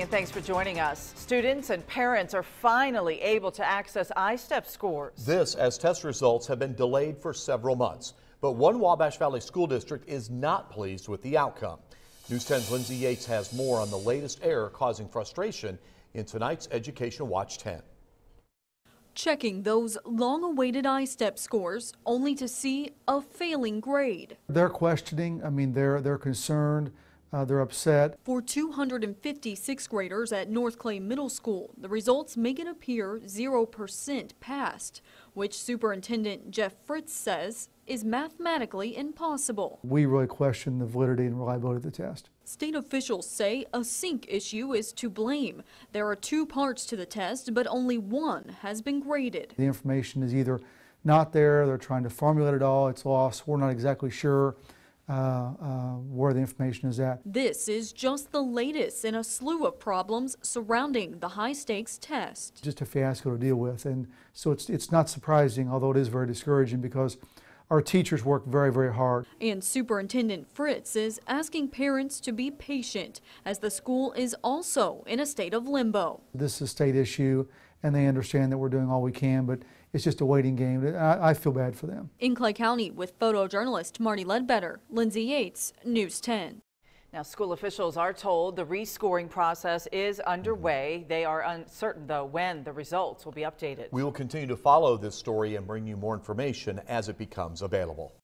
And thanks for joining us. Students and parents are finally able to access ISTEP scores. This as test results have been delayed for several months. But one Wabash Valley School District is not pleased with the outcome. News 10's Lindsay Yates has more on the latest error causing frustration in tonight's Education Watch 10. Checking those long-awaited ISTEP scores only to see a failing grade. They're questioning, I mean, they're, they're concerned. Uh, they're upset. For 256 graders at North Clay Middle School, the results make it appear 0% passed, which Superintendent Jeff Fritz says is mathematically impossible. We really question the validity and reliability of the test. State officials say a sync issue is to blame. There are two parts to the test, but only one has been graded. The information is either not there, they're trying to formulate it all, it's lost, we're not exactly sure. Uh, uh, where the information is at. This is just the latest in a slew of problems surrounding the high stakes test. Just a fiasco to deal with, and so it's it's not surprising, although it is very discouraging because our teachers work very, very hard. And Superintendent Fritz is asking parents to be patient as the school is also in a state of limbo. This is a state issue and they understand that we're doing all we can, but it's just a waiting game. I, I feel bad for them. In Clay County with photojournalist Marty Ledbetter, Lindsay Yates, News 10. Now, school officials are told the rescoring process is underway. They are uncertain, though, when the results will be updated. We will continue to follow this story and bring you more information as it becomes available.